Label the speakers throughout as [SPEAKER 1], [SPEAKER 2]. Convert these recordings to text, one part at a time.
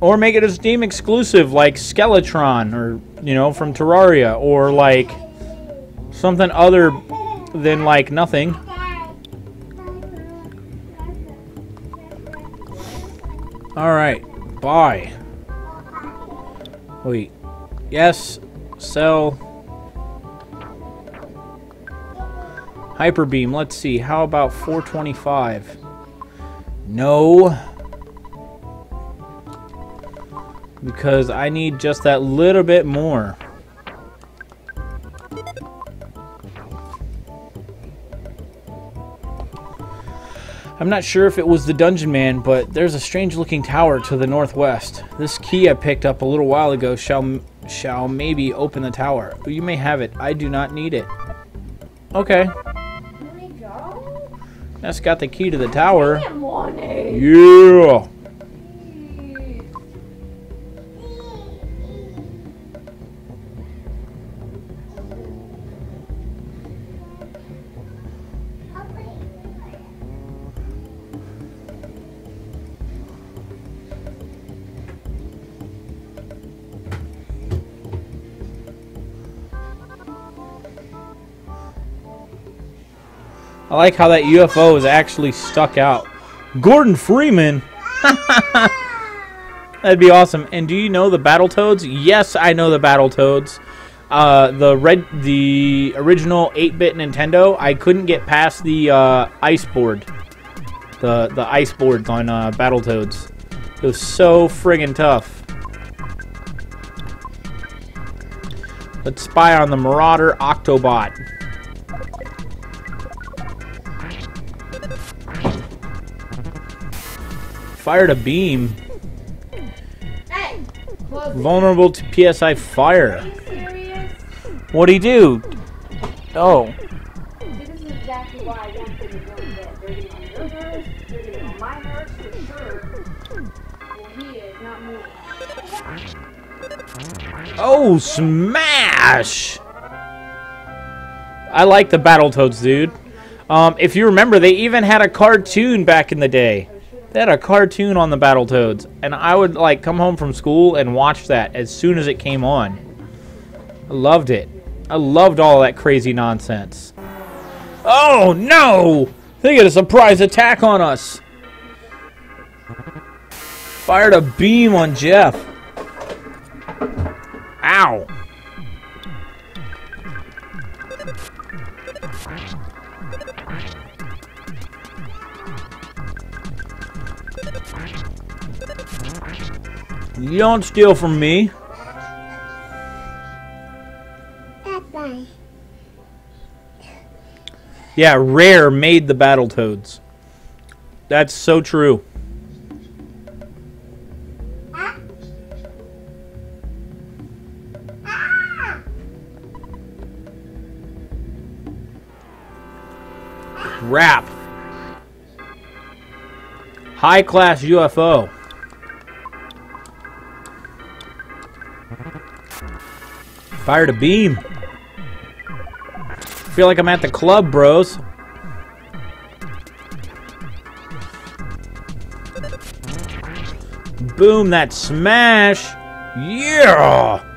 [SPEAKER 1] Or make it a Steam exclusive like Skeletron or, you know, from Terraria or like something other than like nothing. Alright, buy. Wait. Yes, sell. Hyper beam. let's see. How about 425? No. Because I need just that little bit more. I'm not sure if it was the Dungeon Man, but there's a strange looking tower to the northwest. This key I picked up a little while ago shall shall maybe open the tower. You may have it. I do not need it. Okay. That's got the key to the tower. Yeah. I like how that UFO is actually stuck out. Gordon Freeman? That'd be awesome. And do you know the Battletoads? Yes, I know the Battletoads. Uh, the red, the original 8-bit Nintendo. I couldn't get past the uh, ice board, the the ice boards on uh, Battletoads. It was so friggin' tough. Let's spy on the Marauder Octobot. Fired a beam.
[SPEAKER 2] Hey,
[SPEAKER 1] Vulnerable to PSI fire. What'd he do? Oh.
[SPEAKER 2] This is exactly why I want them to go to bed. They're getting on your nerves, they're getting on my nerves for sure. Well, he is not moving.
[SPEAKER 1] Oh, smash! I like the Battletoads, dude. Um, if you remember, they even had a cartoon back in the day. They had a cartoon on the Battletoads, and I would like come home from school and watch that as soon as it came on. I loved it. I loved all that crazy nonsense. Oh no! They get a surprise attack on us. Fired a beam on Jeff. Ow. You don't steal from me. Yeah, Rare made the Battletoads. That's so true. Crap. High class UFO. Fired a beam. Feel like I'm at the club, bros. Boom, that smash. Yeah.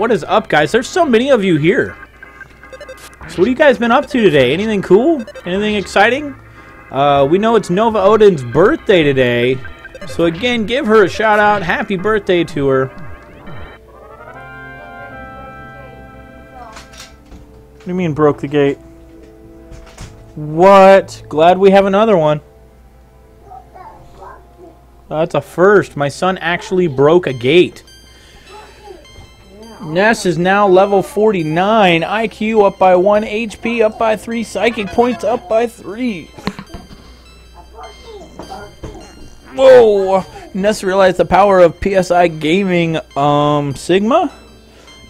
[SPEAKER 1] What is up, guys? There's so many of you here. So what have you guys been up to today? Anything cool? Anything exciting? Uh, we know it's Nova Odin's birthday today. So again, give her a shout out. Happy birthday to her. What do you mean broke the gate? What? Glad we have another one. That's a first. My son actually broke a gate. Ness is now level 49. IQ up by 1. HP up by 3. Psychic points up by 3. Whoa! Ness realized the power of PSI Gaming um, Sigma.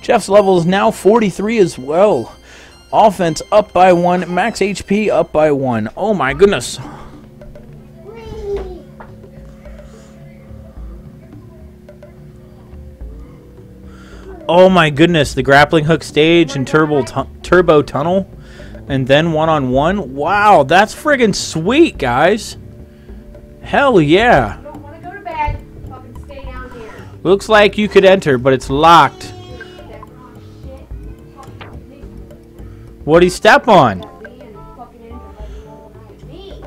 [SPEAKER 1] Jeff's level is now 43 as well. Offense up by 1. Max HP up by 1. Oh my goodness. Oh my goodness, the grappling hook stage and turbo tu- turbo tunnel, and then one on one. Wow, that's friggin' sweet, guys. Hell yeah.
[SPEAKER 2] You don't want to go to bed. Fucking stay down here.
[SPEAKER 1] Looks like you could enter, but it's locked.
[SPEAKER 2] That wrong shit. Fucking
[SPEAKER 1] What'd he step on?
[SPEAKER 2] me and fucking ends up like me.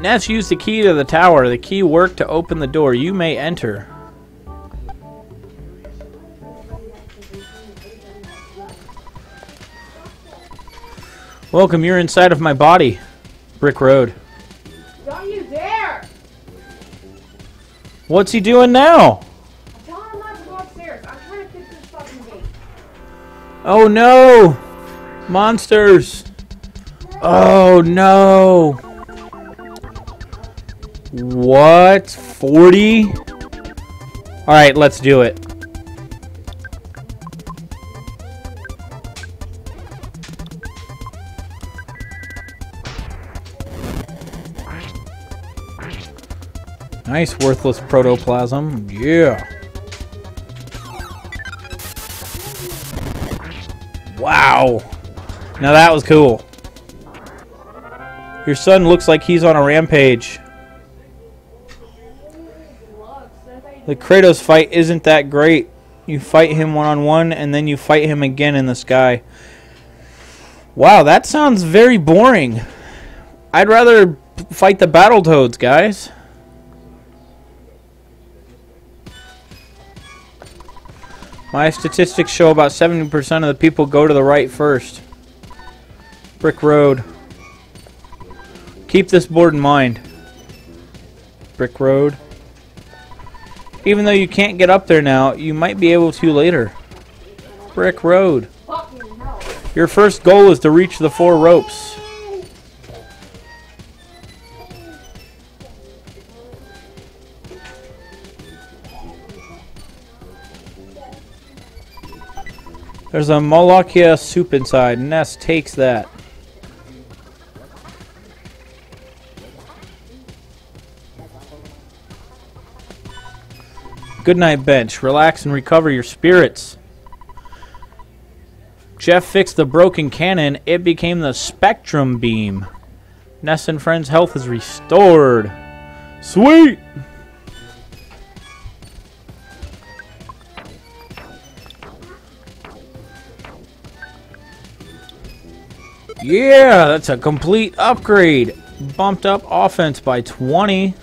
[SPEAKER 1] Ness used the key to the tower. The key worked to open the door. You may enter. Welcome, you're inside of my body. Brick Road.
[SPEAKER 2] Don't you dare!
[SPEAKER 1] What's he doing now?
[SPEAKER 2] Tell him not to go upstairs. I'm trying to fix this fucking gate.
[SPEAKER 1] Oh no! Monsters! Oh no! What? 40? Alright, let's do it. Nice worthless protoplasm. Yeah. Wow. Now that was cool. Your son looks like he's on a rampage. The Kratos fight isn't that great. You fight him one on one and then you fight him again in the sky. Wow, that sounds very boring. I'd rather fight the Battletoads, guys. My statistics show about 70% of the people go to the right first. Brick Road. Keep this board in mind. Brick Road. Even though you can't get up there now, you might be able to later. Brick Road. Your first goal is to reach the four ropes. There's a Molokheiya soup inside. Ness takes that. Good night, bench. Relax and recover your spirits. Jeff fixed the broken cannon. It became the Spectrum Beam. Ness and Friends' health is restored. Sweet! Yeah, that's a complete upgrade. Bumped up offense by 20.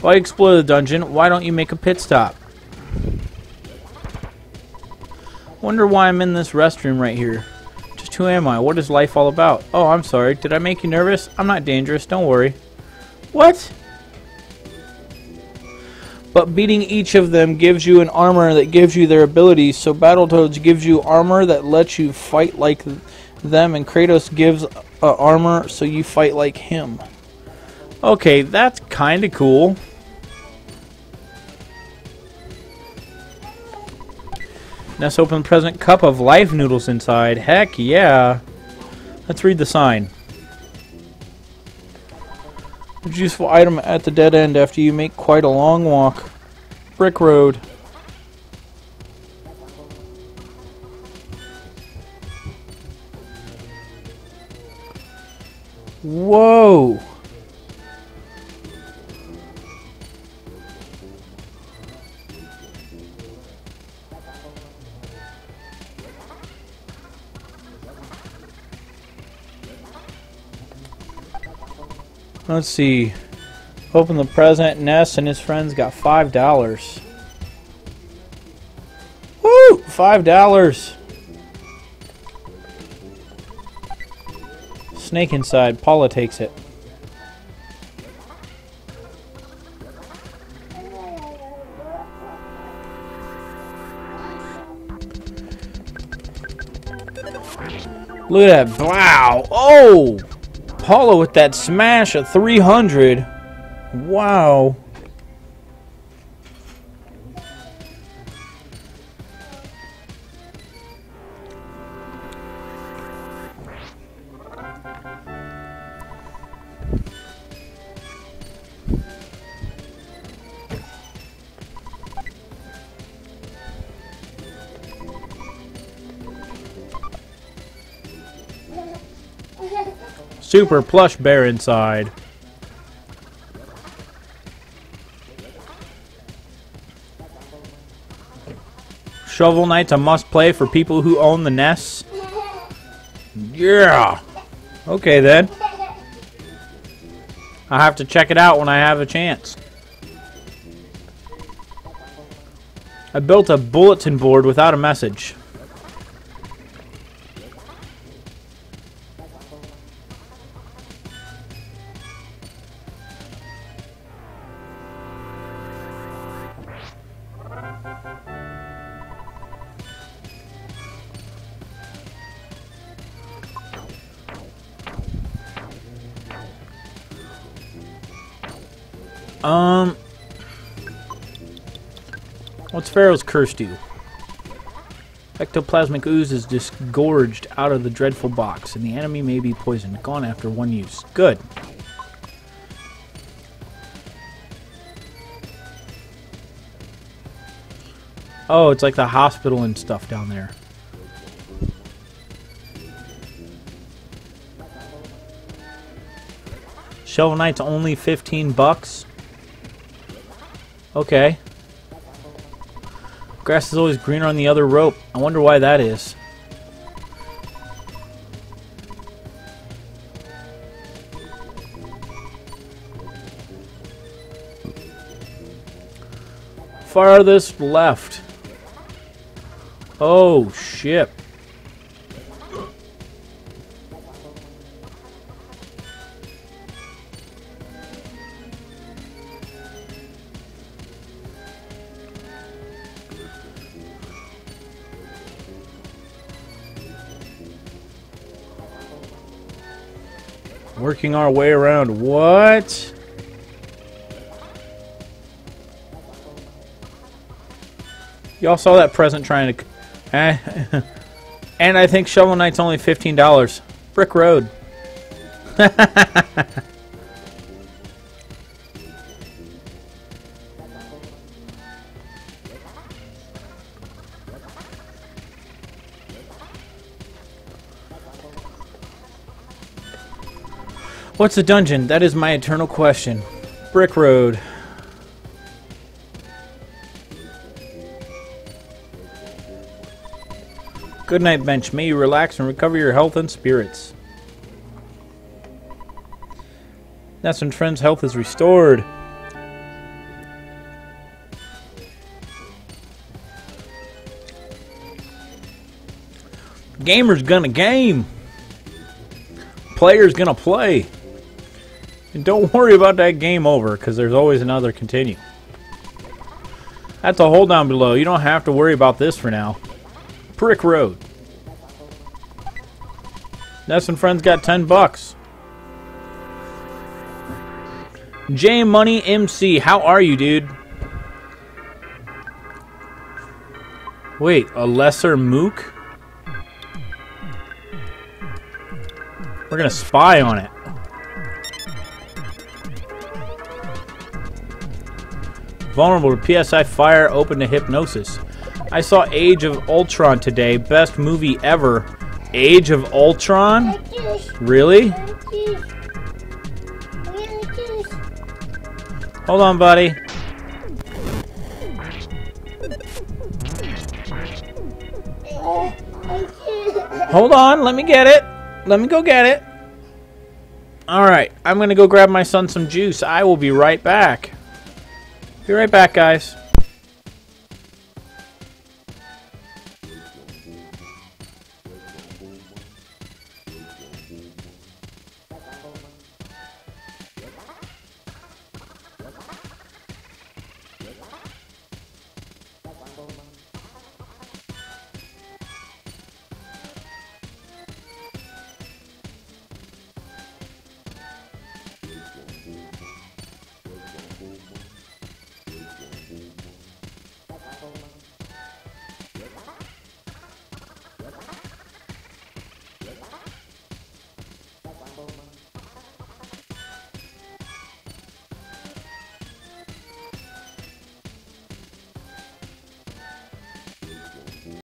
[SPEAKER 1] Why explore the dungeon? Why don't you make a pit stop? Wonder why I'm in this restroom right here. Just who am I? What is life all about? Oh, I'm sorry. Did I make you nervous? I'm not dangerous. Don't worry. What? But beating each of them gives you an armor that gives you their abilities. So Battletoads gives you armor that lets you fight like th- them, and Kratos gives uh, armor so you fight like him. Okay, that's kind of cool. Let's open the present cup of life noodles inside. Heck yeah. Let's read the sign. A useful item at the dead end after you make quite a long walk. Brick Road. Whoa! Let's see. Open the present. Ness and his friends got $5. Woo! $5! Snake inside. Paula takes it. Look at that. Wow. Oh! Paula with that smash of 300. Wow. Super plush bear inside. Shovel Knight's a must play for people who own the nests. Yeah. Okay then. I'll have to check it out when I have a chance. I built a bulletin board without a message. Um, what's Pharaoh's curse do? Ectoplasmic ooze is disgorged out of the dreadful box, and the enemy may be poisoned. Gone after one use. Good. Oh, it's like the hospital and stuff down there. Shovel Knight's only 15 bucks. Okay. Grass is always greener on the other rope. I wonder why that is. Farthest left. Oh, shit. Working our way around. What? Y'all saw that present trying to... Eh. and I think Shovel Knight's only $15. Brick Road. What's the dungeon? That is my eternal question. Brick Road. Good night, bench. May you relax and recover your health and spirits. That's when friend's health is restored. Gamer's gonna game. Player's gonna play. And don't worry about that game over, because there's always another continue. That's a hold down below. You don't have to worry about this for now. Brick Road. Ness and Friends got 10 bucks. J Money MC, how are you, dude? Wait, a lesser mook? We're gonna spy on it. Vulnerable to PSI fire, open to hypnosis. I saw Age of Ultron today. Best movie ever. Age of Ultron? Really? Hold on, buddy. Hold on, let me get it. Let me go get it. Alright, I'm to go grab my son some juice. I will be right back. Be right back, guys.